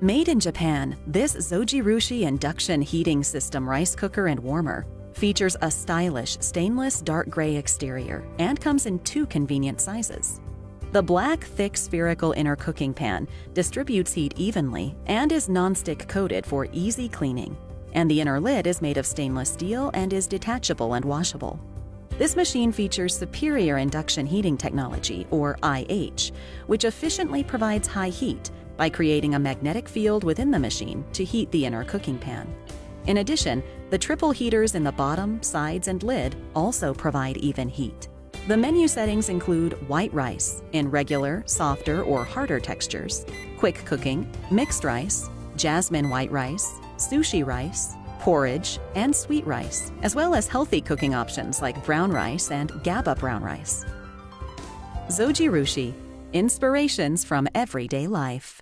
Made in Japan, this Zojirushi induction heating system rice cooker and warmer features a stylish stainless dark gray exterior and comes in two convenient sizes. The black, thick spherical inner cooking pan distributes heat evenly and is nonstick coated for easy cleaning, and the inner lid is made of stainless steel and is detachable and washable. This machine features superior induction heating technology, or IH, which efficiently provides high heat by creating a magnetic field within the machine to heat the inner cooking pan. In addition, the triple heaters in the bottom, sides, and lid also provide even heat. The menu settings include white rice in regular, softer, or harder textures, quick cooking, mixed rice, jasmine white rice, sushi rice, porridge, and sweet rice, as well as healthy cooking options like brown rice and GABA brown rice. Zojirushi, inspirations from everyday life.